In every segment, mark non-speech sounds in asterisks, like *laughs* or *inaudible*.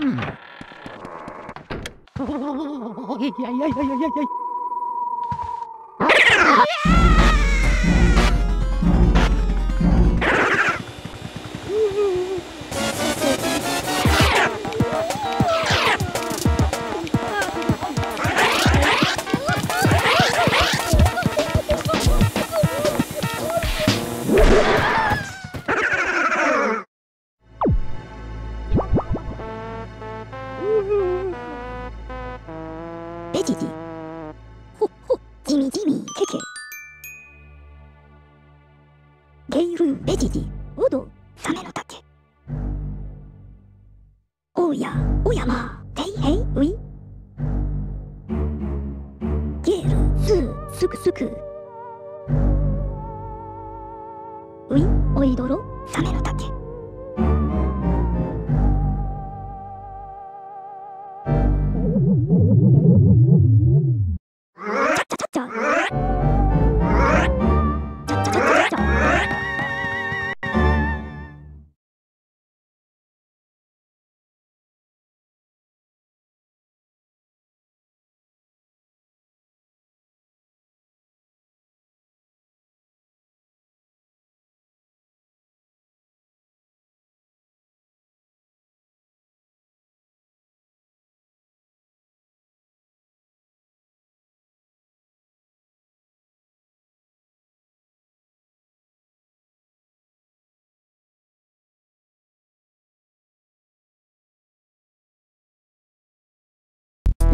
*laughs* いやいやいやいやいやいや。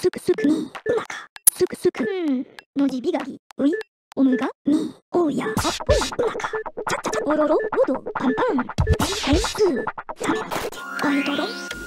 すくすくにうまかすくすく。ん。のじびがぎういおむがにおうや。あおいうまかちゃちゃちゃおろろのどパンパン。変ーダメみたいでアウトロ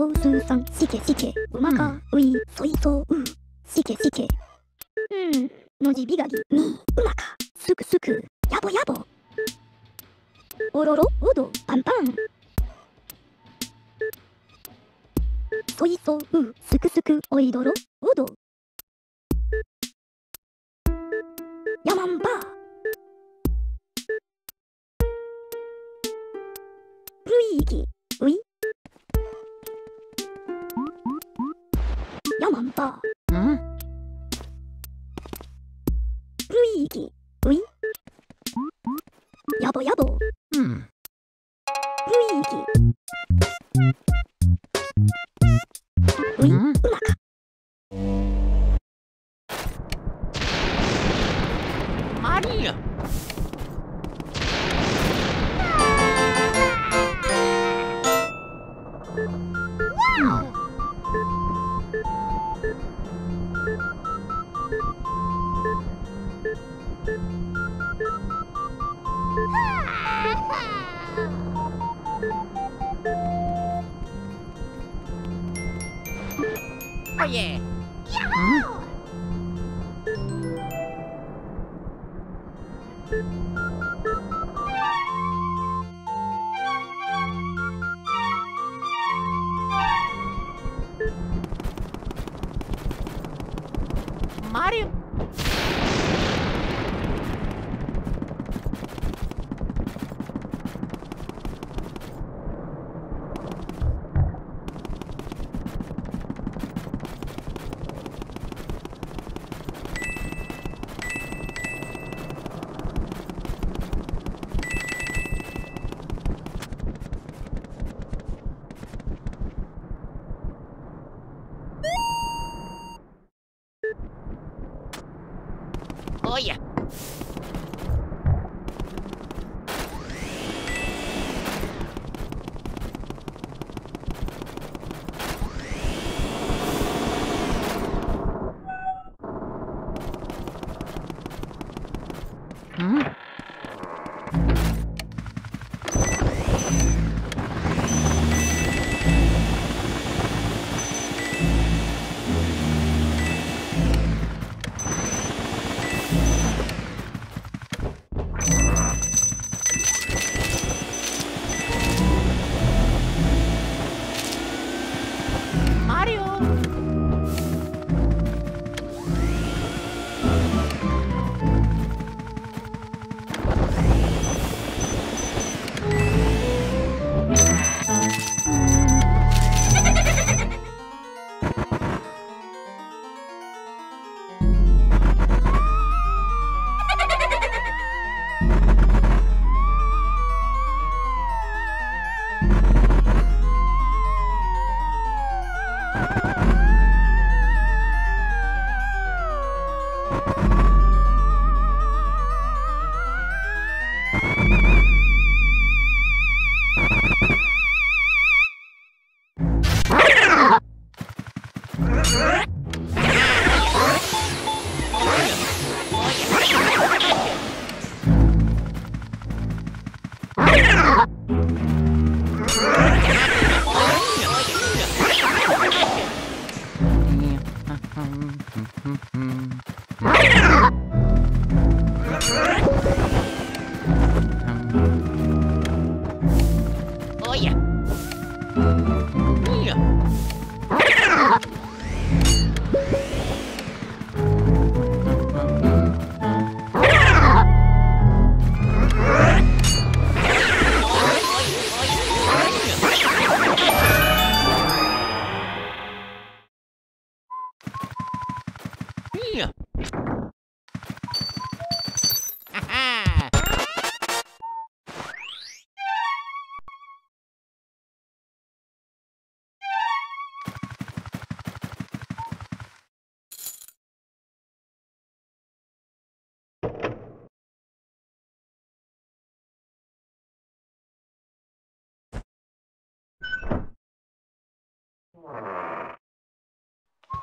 父さんさん、しけしけ、馬か、うい、といとう、シケシケ。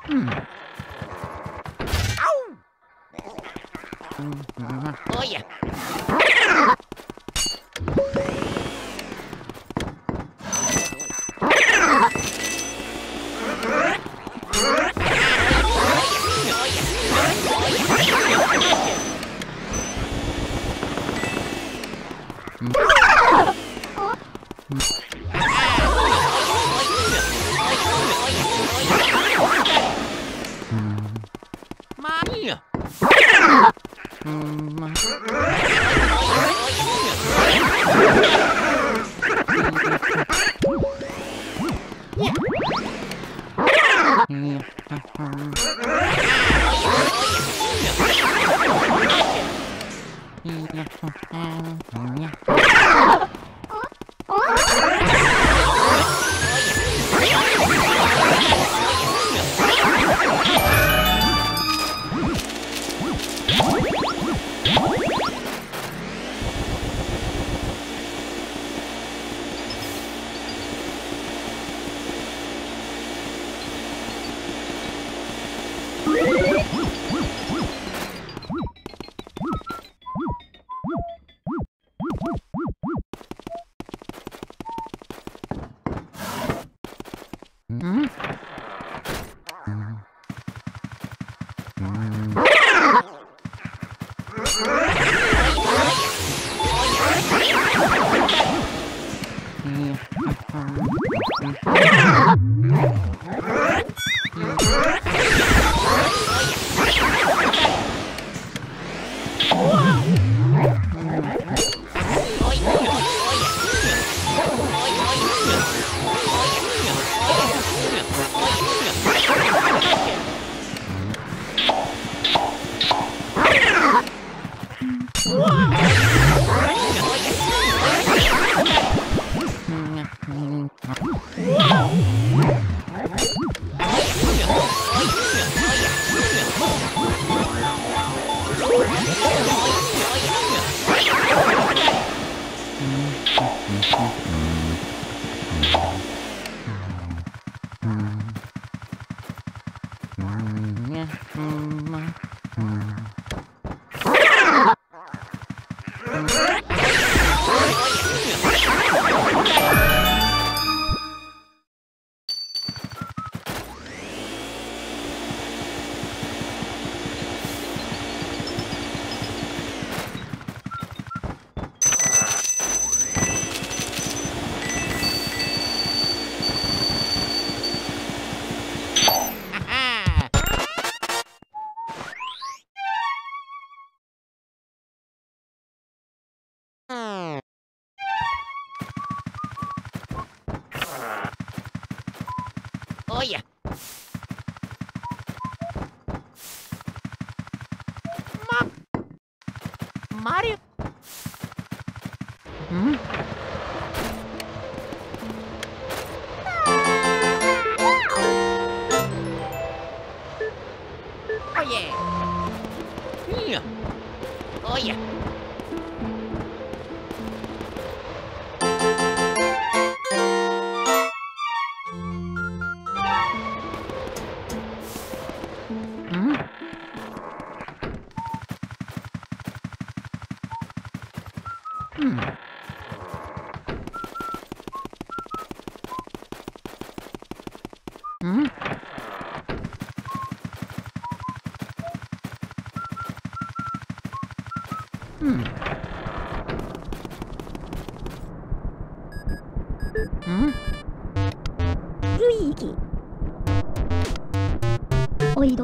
Hmm. Oye. Hmm.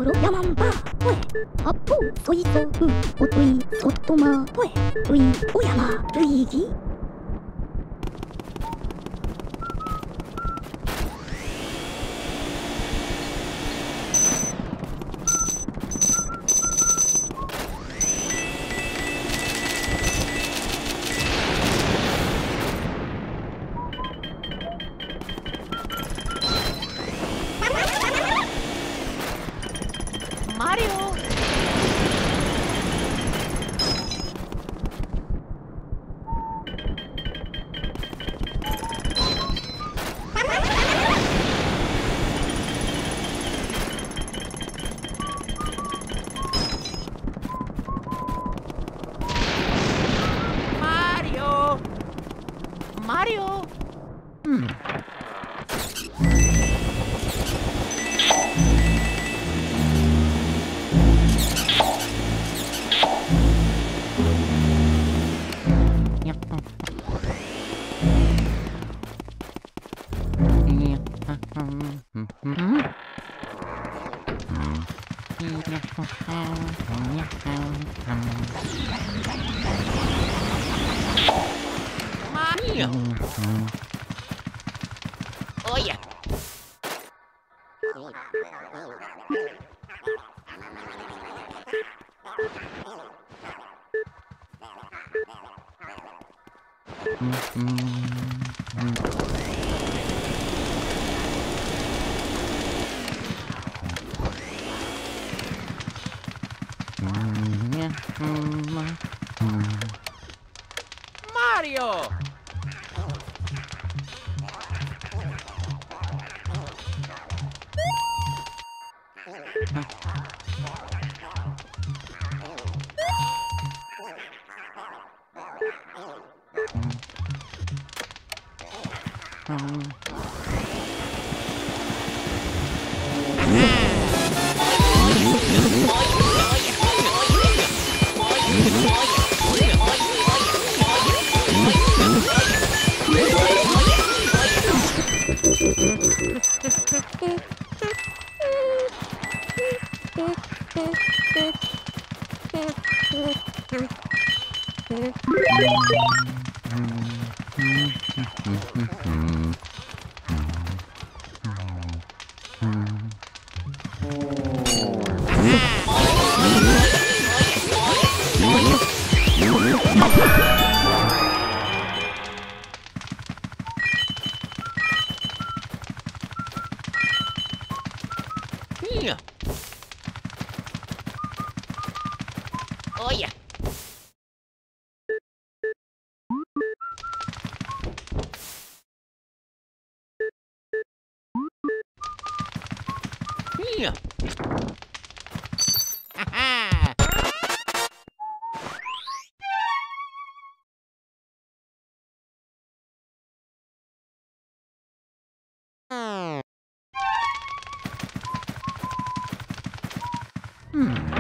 ろやまんば。ほえ。あっぽそいそぶおといそっとま。ほえ。ういおやま。るいぎ。Hmm.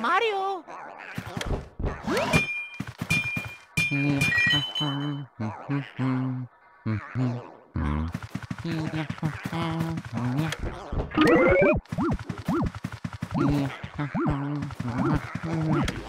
Mario! *laughs*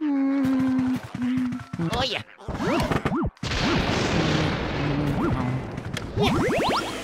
Mm-hmm. Oh yeah.「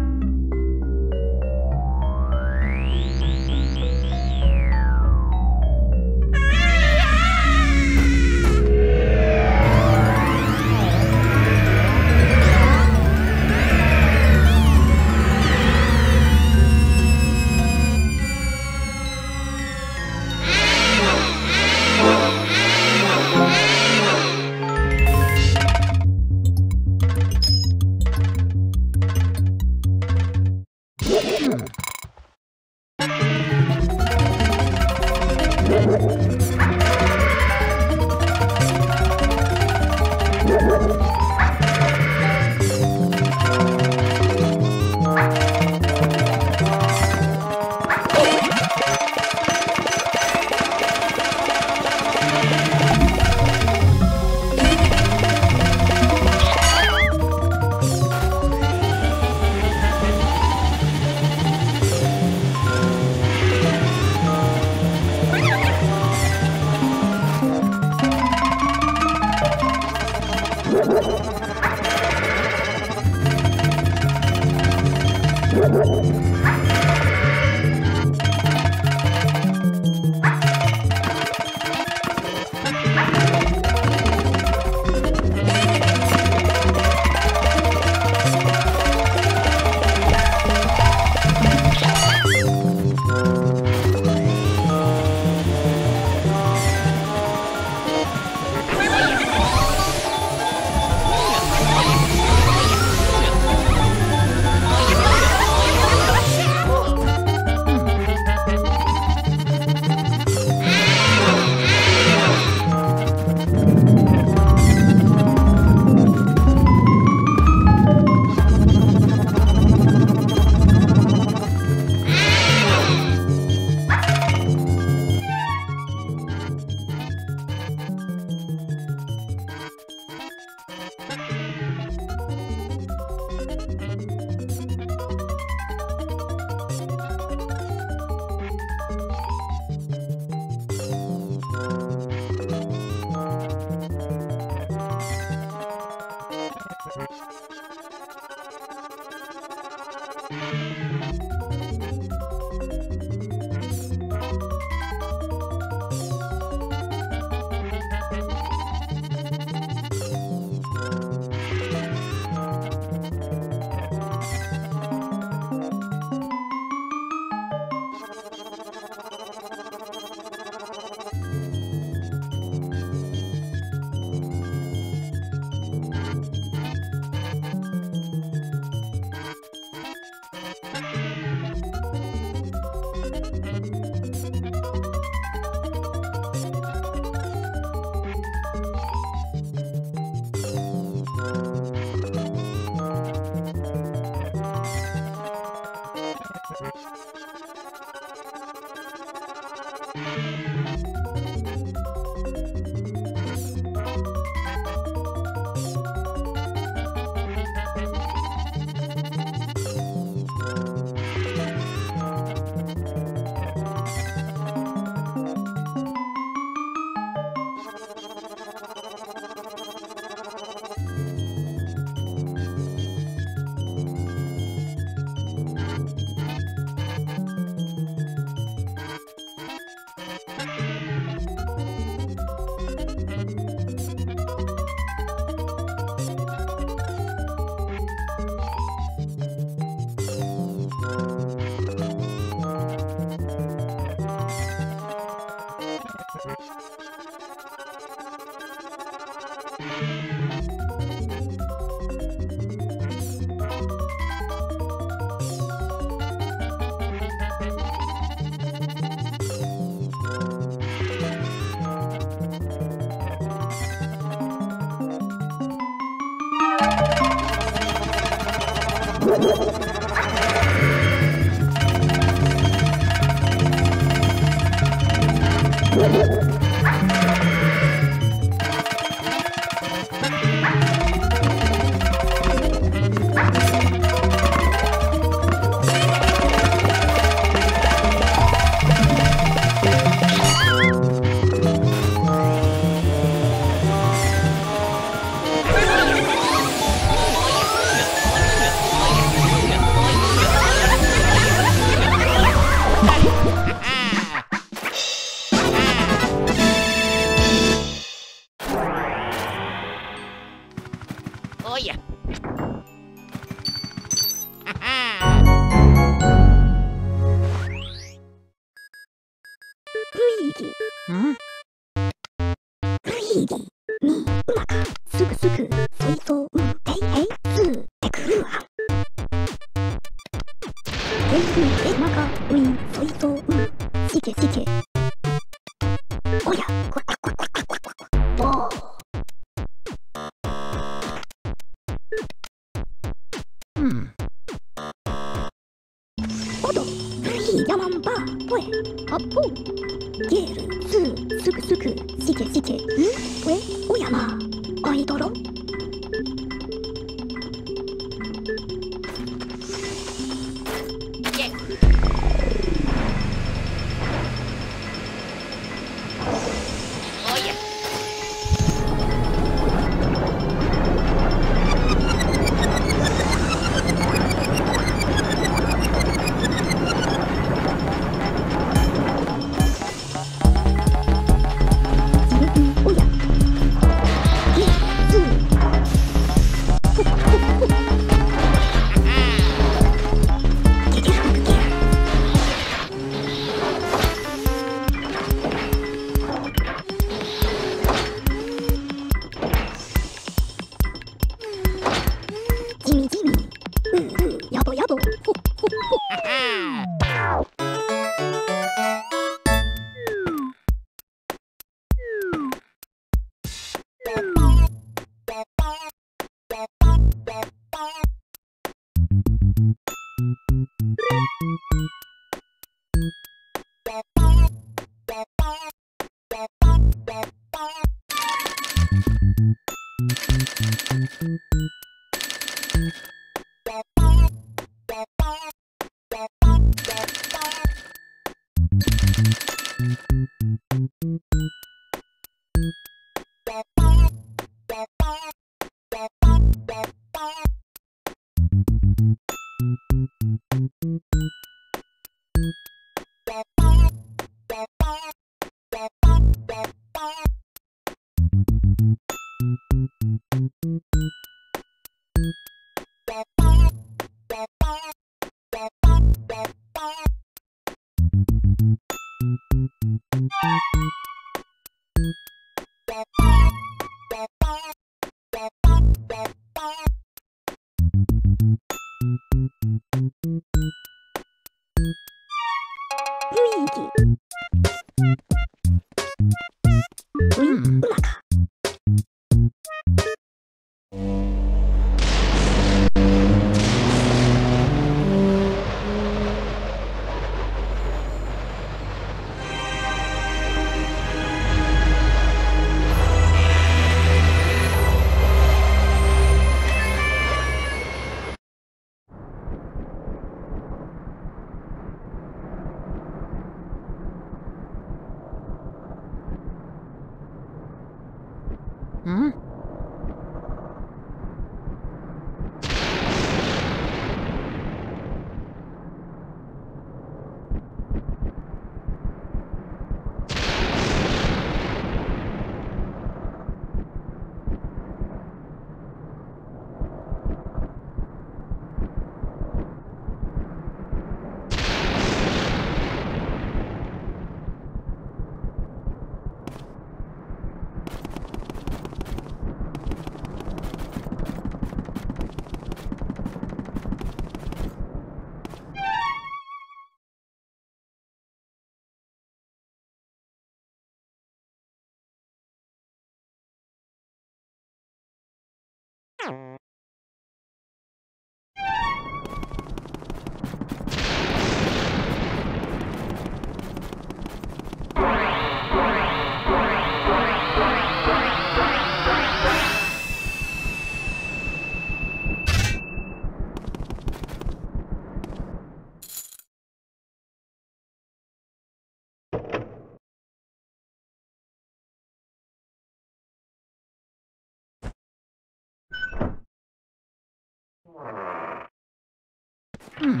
Hmm.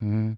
Hmm.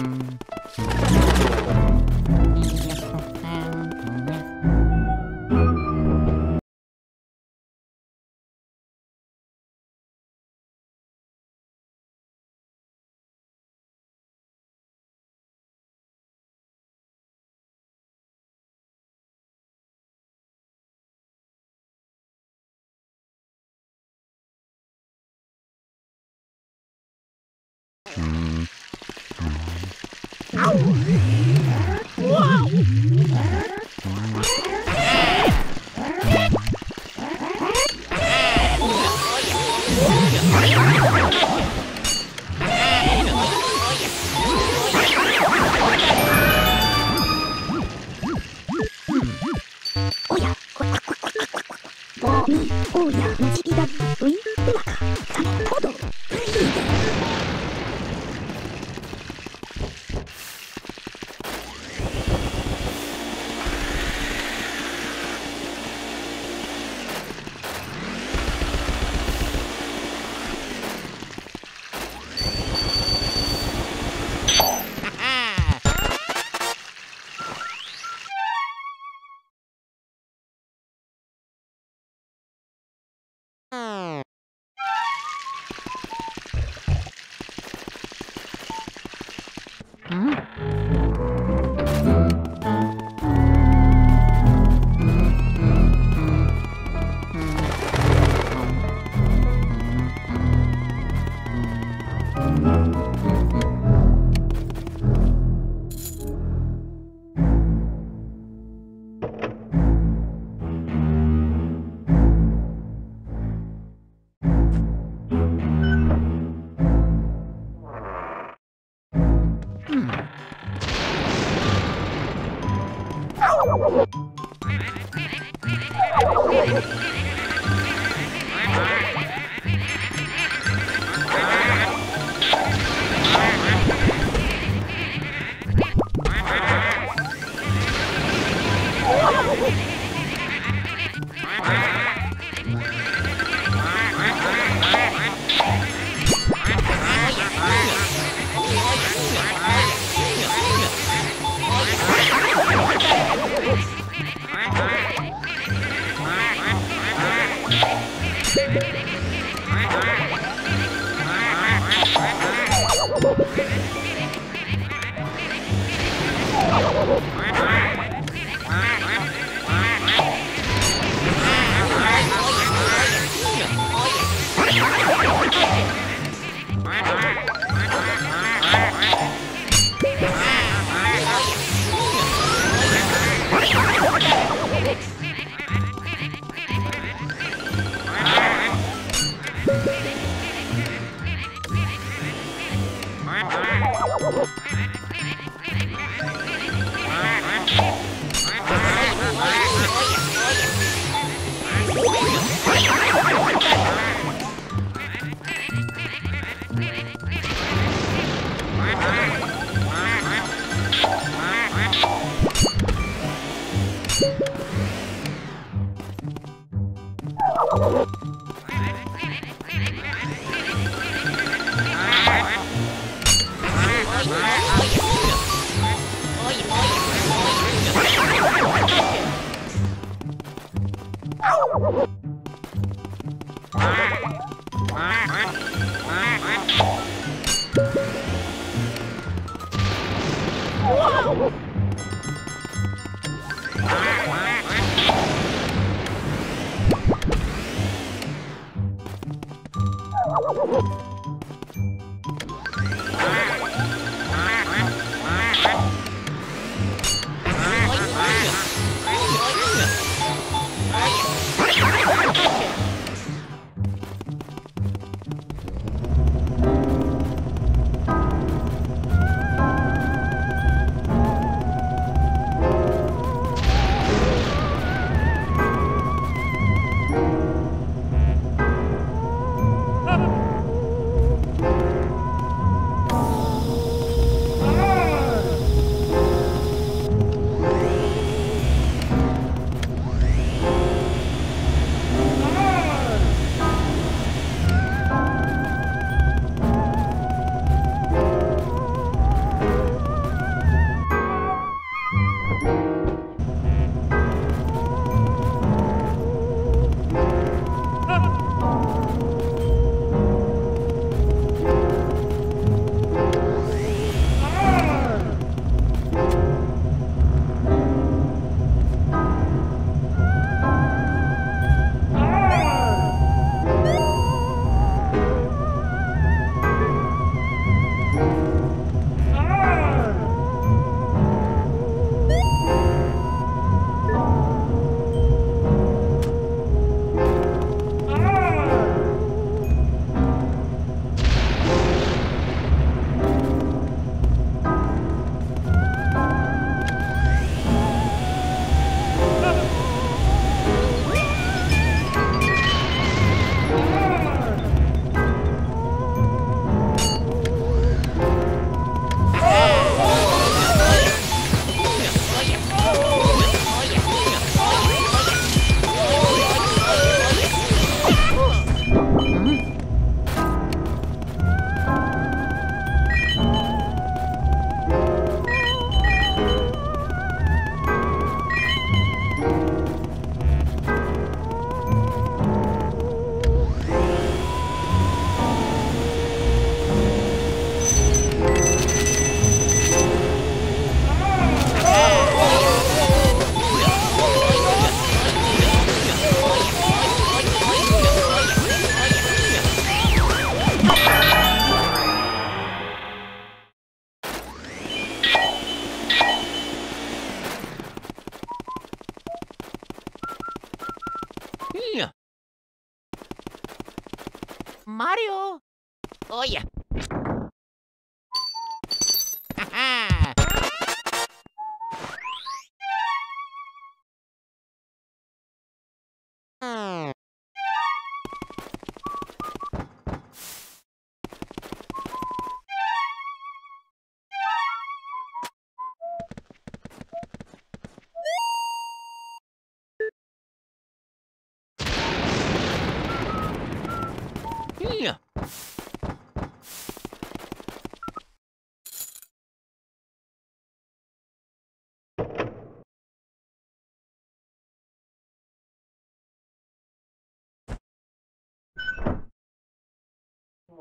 Mm.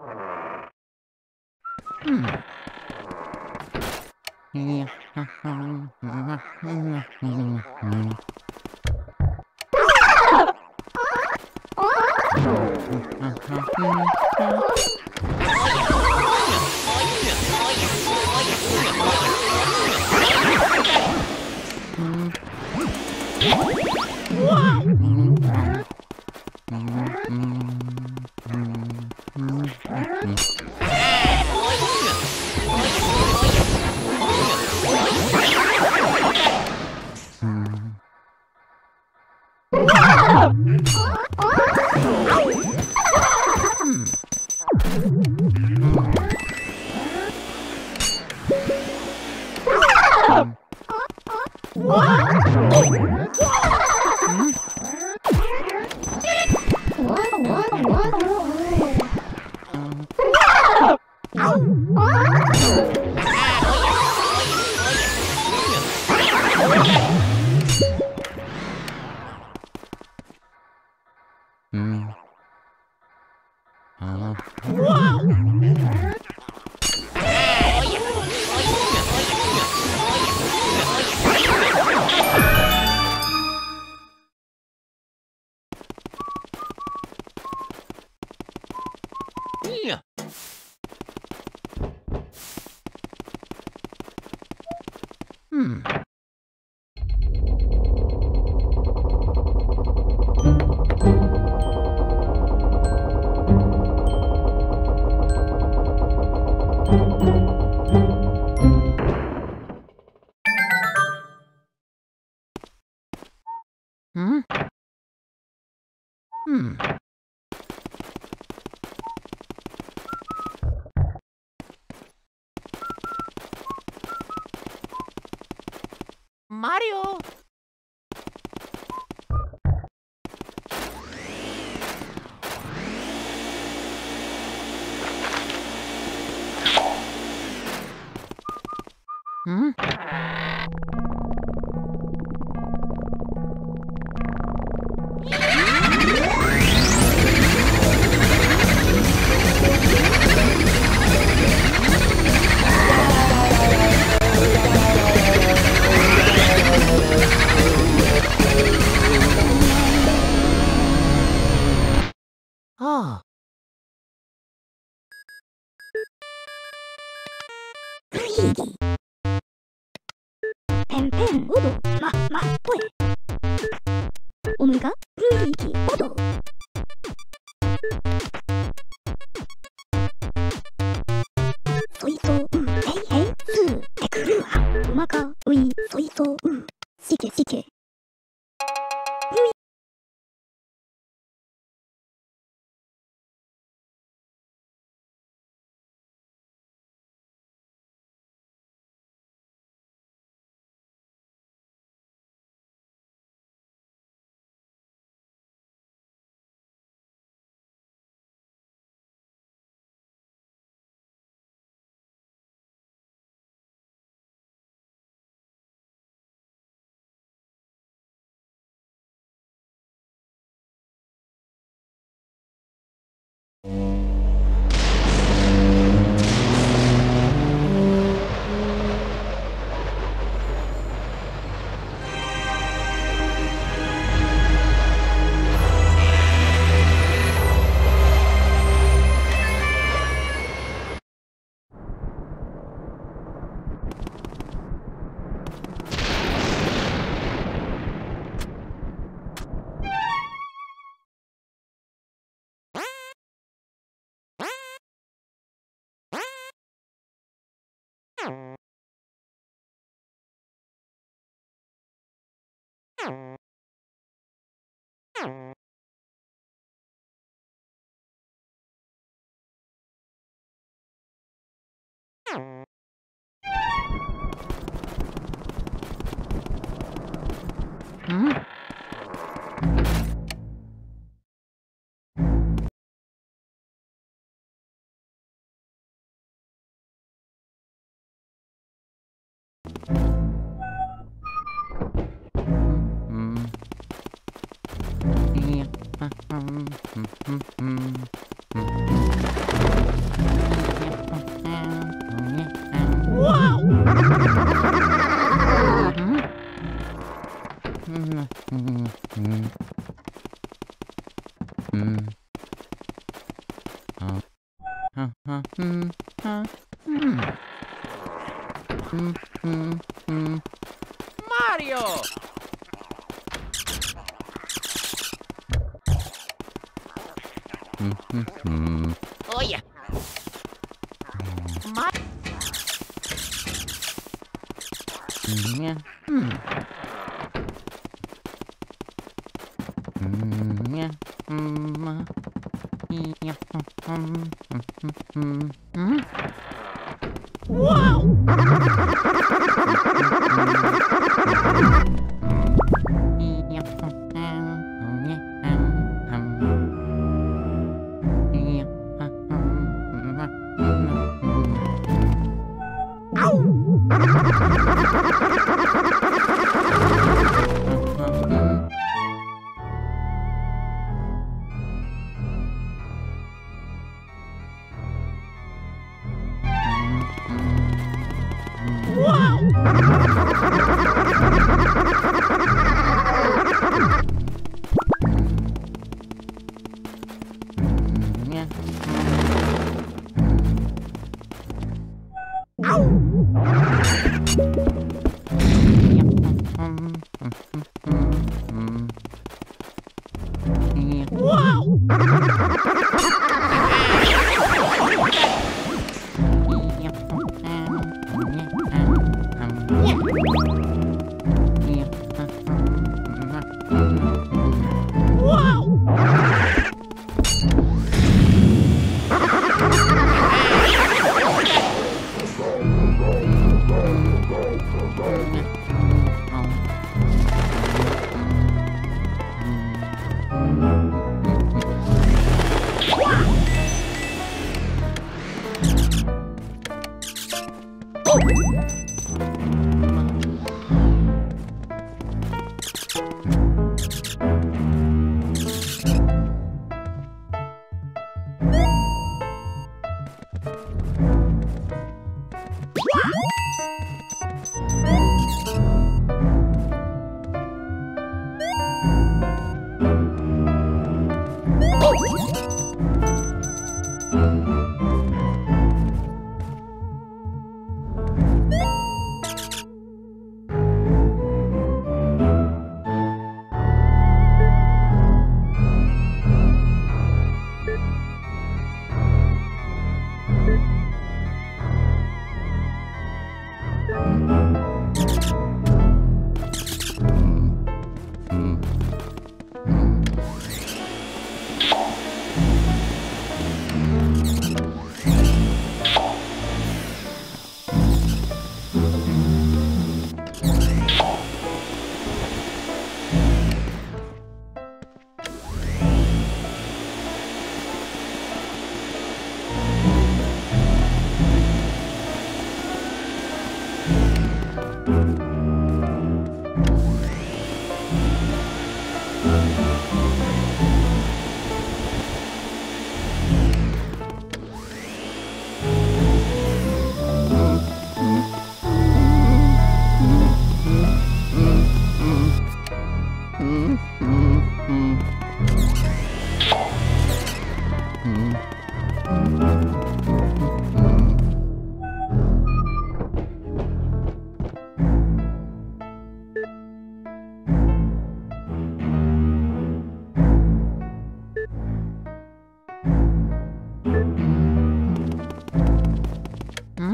Hmm. Hmm? Põe. Hmm?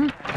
Mm-hmm.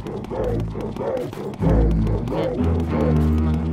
Thank you.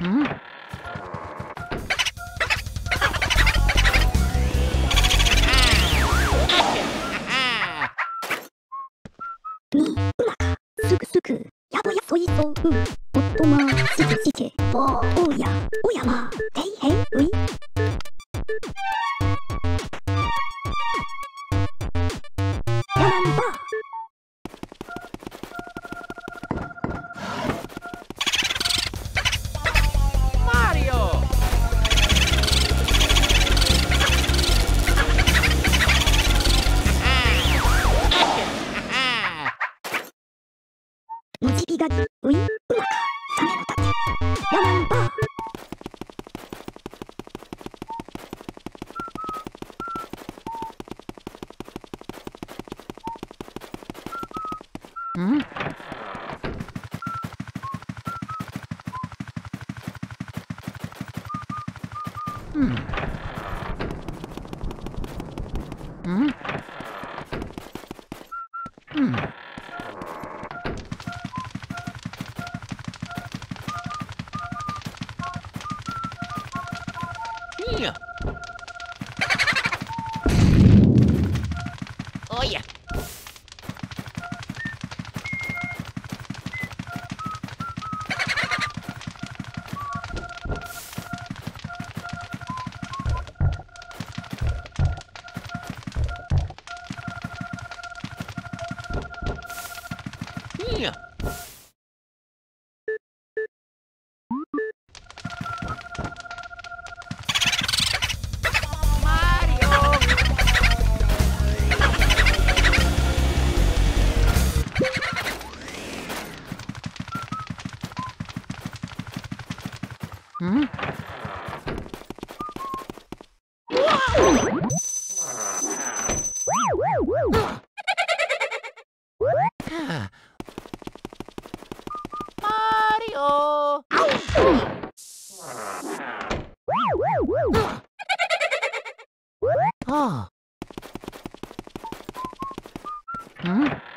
うん。すくすくややいそう。Oh. Hmm?